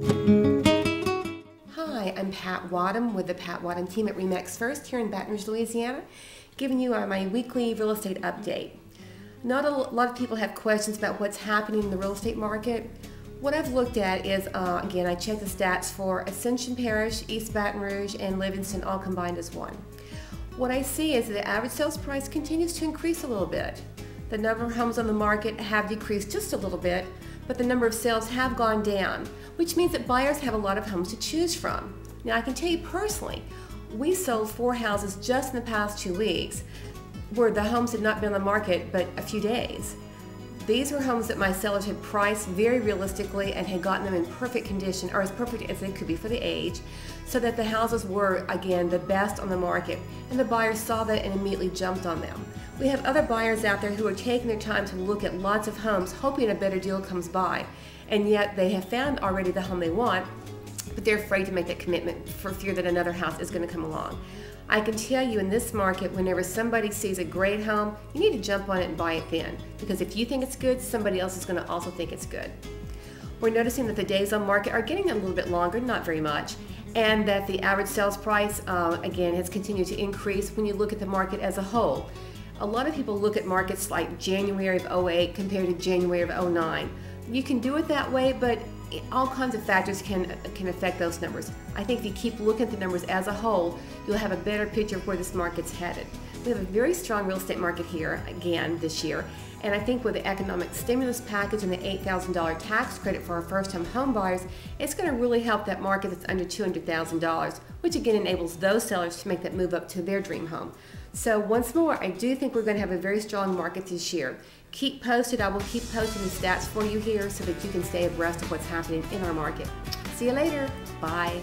Hi, I'm Pat Wattam with the Pat Wattam team at RE/MAX First here in Baton Rouge, Louisiana, giving you uh, my weekly real estate update. Not a lot of people have questions about what's happening in the real estate market. What I've looked at is, uh, again, I checked the stats for Ascension Parish, East Baton Rouge, and Livingston all combined as one. What I see is the average sales price continues to increase a little bit. The number of homes on the market have decreased just a little bit, but the number of sales have gone down, which means that buyers have a lot of homes to choose from. Now, I can tell you personally, we sold four houses just in the past two weeks where the homes had not been on the market but a few days. These were homes that my sellers had priced very realistically and had gotten them in perfect condition, or as perfect as they could be for the age, so that the houses were, again, the best on the market. And the buyers saw that and immediately jumped on them. We have other buyers out there who are taking their time to look at lots of homes, hoping a better deal comes by, and yet they have found already the home they want, but they're afraid to make that commitment for fear that another house is going to come along. I can tell you in this market, whenever somebody sees a great home, you need to jump on it and buy it then. Because if you think it's good, somebody else is going to also think it's good. We're noticing that the days on market are getting a little bit longer, not very much, and that the average sales price, uh, again, has continued to increase when you look at the market as a whole. A lot of people look at markets like January of 08 compared to January of 09. You can do it that way, but all kinds of factors can can affect those numbers. I think if you keep looking at the numbers as a whole, you'll have a better picture of where this market's headed. We have a very strong real estate market here again this year, and I think with the economic stimulus package and the $8,000 tax credit for our first-time home buyers, it's going to really help that market that's under $200,000, which again enables those sellers to make that move up to their dream home. So once more, I do think we're going to have a very strong market this year. Keep posted. I will keep posting the stats for you here so that you can stay abreast of what's happening in our market. See you later. Bye.